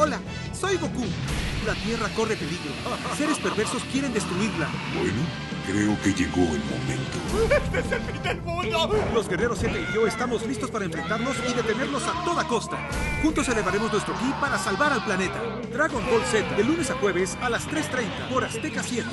Hola, soy Goku. La Tierra corre peligro. Seres perversos quieren destruirla. Bueno, creo que llegó el momento. ¡Este es el fin del mundo! Los guerreros Z y yo estamos listos para enfrentarnos y detenerlos a toda costa. Juntos elevaremos nuestro ki para salvar al planeta. Dragon Ball Z, de lunes a jueves a las 3.30 por Azteca 7.